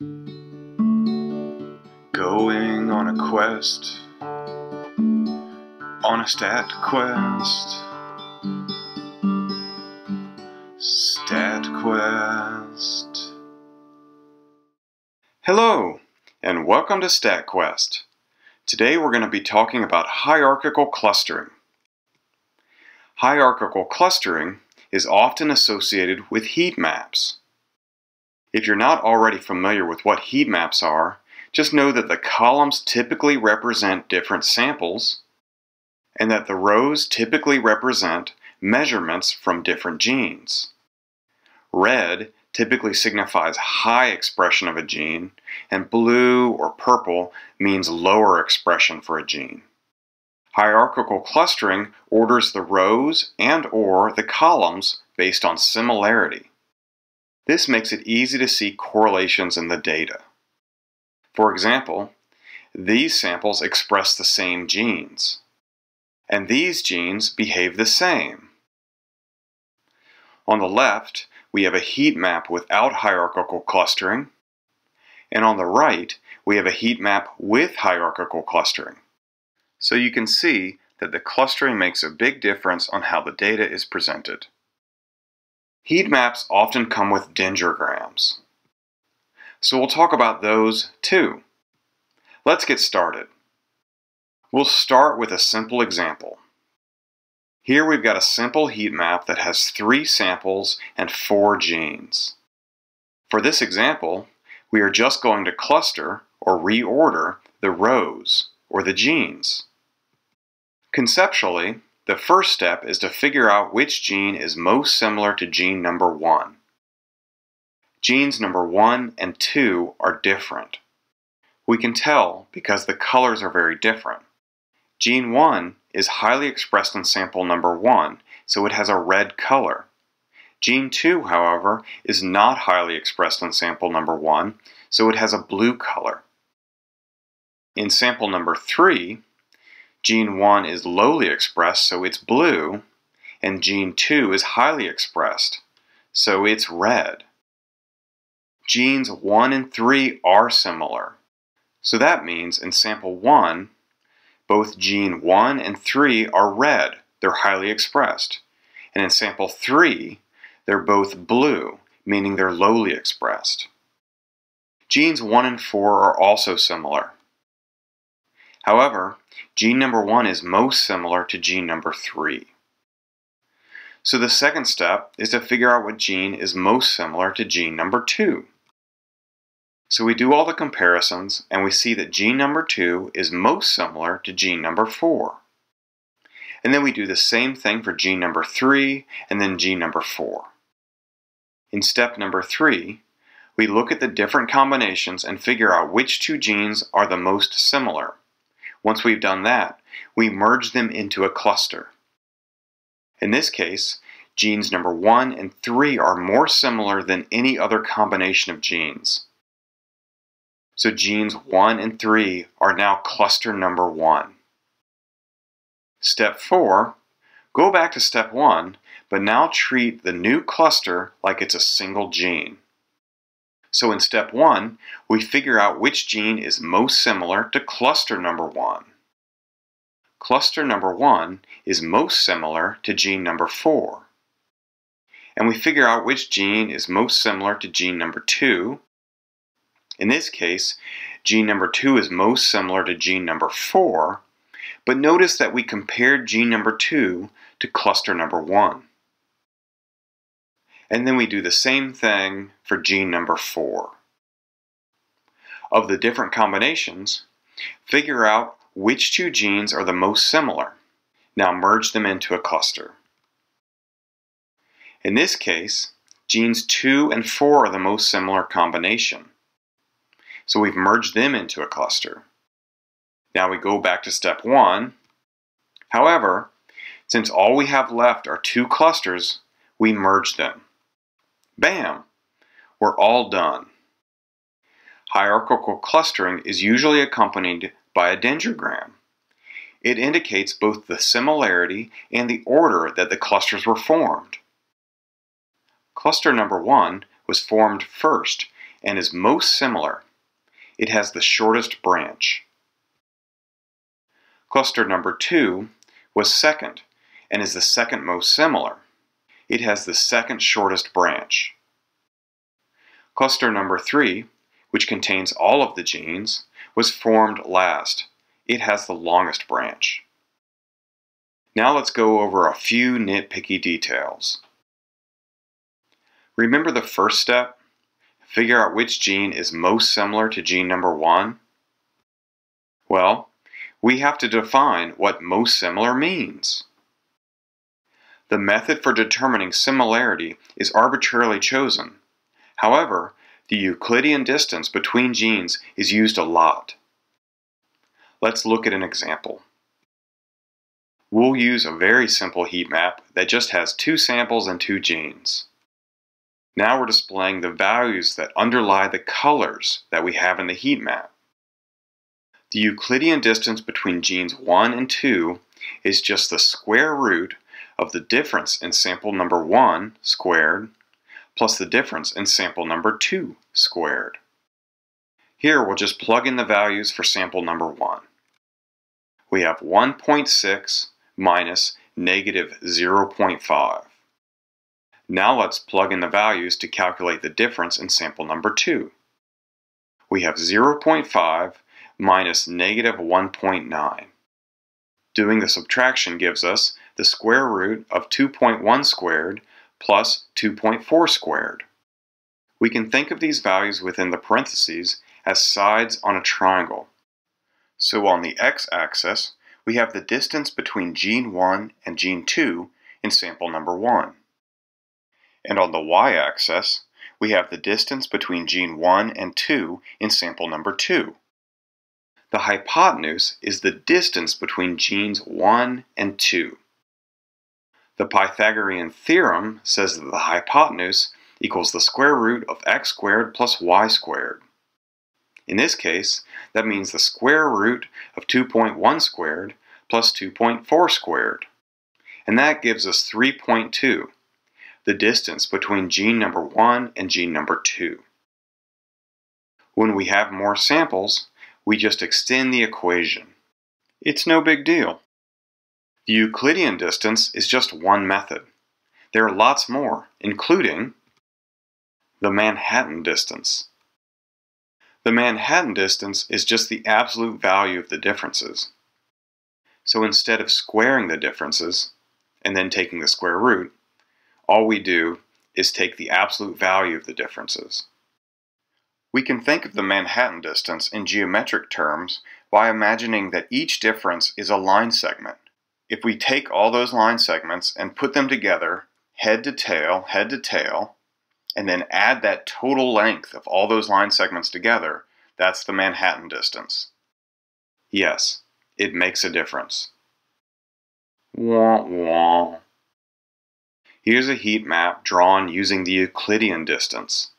Going on a quest, on a stat quest. Stat Quest. Hello, and welcome to StatQuest. Today we're going to be talking about hierarchical clustering. Hierarchical clustering is often associated with heat maps. If you're not already familiar with what heat maps are, just know that the columns typically represent different samples and that the rows typically represent measurements from different genes. Red typically signifies high expression of a gene, and blue or purple means lower expression for a gene. Hierarchical clustering orders the rows and or the columns based on similarity. This makes it easy to see correlations in the data. For example, these samples express the same genes, and these genes behave the same. On the left, we have a heat map without hierarchical clustering, and on the right, we have a heat map with hierarchical clustering. So you can see that the clustering makes a big difference on how the data is presented. Heat maps often come with dendrograms. So we'll talk about those too. Let's get started. We'll start with a simple example. Here we've got a simple heat map that has three samples and four genes. For this example, we are just going to cluster or reorder the rows or the genes. Conceptually, the first step is to figure out which gene is most similar to gene number 1. Genes number 1 and 2 are different. We can tell because the colors are very different. Gene 1 is highly expressed in sample number 1, so it has a red color. Gene 2, however, is not highly expressed in sample number 1, so it has a blue color. In sample number 3, gene 1 is lowly expressed, so it's blue, and gene 2 is highly expressed, so it's red. Genes 1 and 3 are similar, so that means in sample 1, both gene 1 and 3 are red, they're highly expressed. And in sample 3, they're both blue, meaning they're lowly expressed. Genes 1 and 4 are also similar. However, gene number 1 is most similar to gene number 3. So the second step is to figure out what gene is most similar to gene number 2. So we do all the comparisons and we see that gene number 2 is most similar to gene number 4. And then we do the same thing for gene number 3 and then gene number 4. In step number 3, we look at the different combinations and figure out which two genes are the most similar. Once we've done that, we merge them into a cluster. In this case, genes number 1 and 3 are more similar than any other combination of genes. So genes 1 and 3 are now cluster number 1. Step 4, go back to step 1, but now treat the new cluster like it's a single gene. So in step 1, we figure out which gene is most similar to cluster number 1. Cluster number 1 is most similar to gene number 4. And we figure out which gene is most similar to gene number 2 in this case, gene number 2 is most similar to gene number 4, but notice that we compared gene number 2 to cluster number 1. And then we do the same thing for gene number 4. Of the different combinations, figure out which two genes are the most similar. Now merge them into a cluster. In this case, genes 2 and 4 are the most similar combination. So we've merged them into a cluster. Now we go back to step one. However, since all we have left are two clusters, we merge them. Bam! We're all done. Hierarchical clustering is usually accompanied by a dendrogram. It indicates both the similarity and the order that the clusters were formed. Cluster number one was formed first and is most similar. It has the shortest branch. Cluster number 2 was second and is the second most similar. It has the second shortest branch. Cluster number 3, which contains all of the genes, was formed last. It has the longest branch. Now let's go over a few nitpicky details. Remember the first step? Figure out which gene is most similar to gene number 1? Well, we have to define what most similar means. The method for determining similarity is arbitrarily chosen. However, the Euclidean distance between genes is used a lot. Let's look at an example. We'll use a very simple heat map that just has two samples and two genes. Now we're displaying the values that underlie the colors that we have in the heat map. The Euclidean distance between genes 1 and 2 is just the square root of the difference in sample number 1 squared plus the difference in sample number 2 squared. Here we'll just plug in the values for sample number 1. We have 1.6 minus negative 0.5. Now let's plug in the values to calculate the difference in sample number 2. We have 0.5 minus negative 1.9. Doing the subtraction gives us the square root of 2.1 squared plus 2.4 squared. We can think of these values within the parentheses as sides on a triangle. So on the x-axis, we have the distance between gene 1 and gene 2 in sample number 1. And on the y-axis, we have the distance between gene 1 and 2 in sample number 2. The hypotenuse is the distance between genes 1 and 2. The Pythagorean theorem says that the hypotenuse equals the square root of x squared plus y squared. In this case, that means the square root of 2.1 squared plus 2.4 squared. And that gives us 3.2, the distance between gene number 1 and gene number 2. When we have more samples, we just extend the equation. It's no big deal. The Euclidean distance is just one method. There are lots more, including the Manhattan distance. The Manhattan distance is just the absolute value of the differences. So instead of squaring the differences and then taking the square root, all we do is take the absolute value of the differences. We can think of the Manhattan distance in geometric terms by imagining that each difference is a line segment. If we take all those line segments and put them together, head to tail, head to tail, and then add that total length of all those line segments together, that's the Manhattan distance. Yes, it makes a difference. Wah wah. Here's a heat map drawn using the Euclidean distance.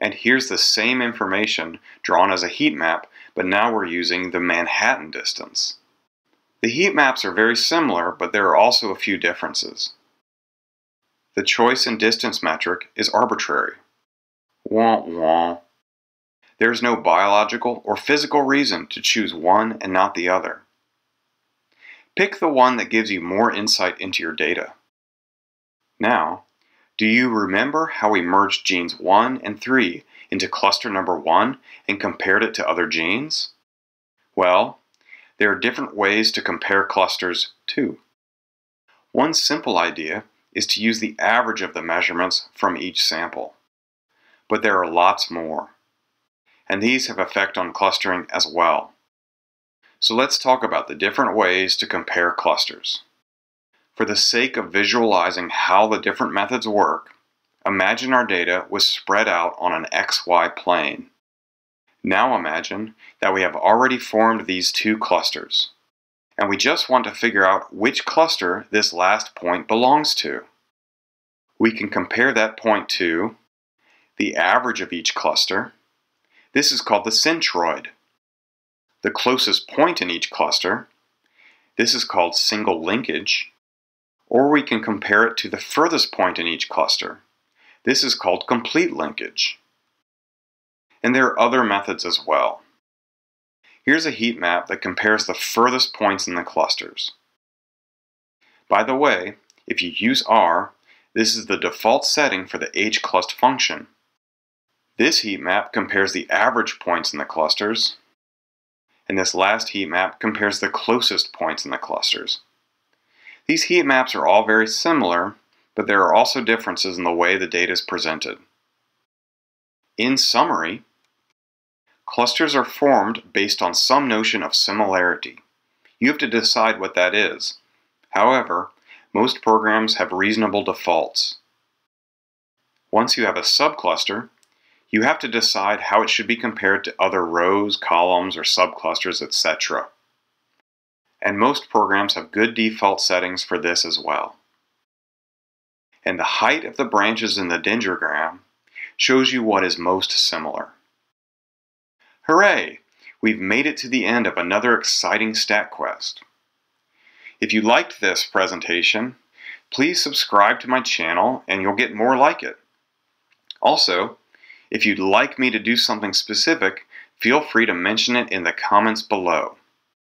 And here's the same information drawn as a heat map, but now we're using the Manhattan distance. The heat maps are very similar, but there are also a few differences. The choice and distance metric is arbitrary. Wah wah. There is no biological or physical reason to choose one and not the other. Pick the one that gives you more insight into your data. Now, do you remember how we merged genes 1 and 3 into cluster number 1 and compared it to other genes? Well, there are different ways to compare clusters too. One simple idea is to use the average of the measurements from each sample. But there are lots more. And these have effect on clustering as well. So let's talk about the different ways to compare clusters. For the sake of visualizing how the different methods work, imagine our data was spread out on an xy plane. Now imagine that we have already formed these two clusters, and we just want to figure out which cluster this last point belongs to. We can compare that point to the average of each cluster. This is called the centroid. The closest point in each cluster. This is called single linkage or we can compare it to the furthest point in each cluster. This is called complete linkage. And there are other methods as well. Here's a heat map that compares the furthest points in the clusters. By the way, if you use R, this is the default setting for the hclust function. This heat map compares the average points in the clusters, and this last heat map compares the closest points in the clusters. These heat maps are all very similar, but there are also differences in the way the data is presented. In summary, clusters are formed based on some notion of similarity. You have to decide what that is. However, most programs have reasonable defaults. Once you have a subcluster, you have to decide how it should be compared to other rows, columns, or subclusters, etc. And most programs have good default settings for this as well. And the height of the branches in the dendrogram shows you what is most similar. Hooray! We've made it to the end of another exciting stat quest. If you liked this presentation, please subscribe to my channel and you'll get more like it. Also, if you'd like me to do something specific, feel free to mention it in the comments below.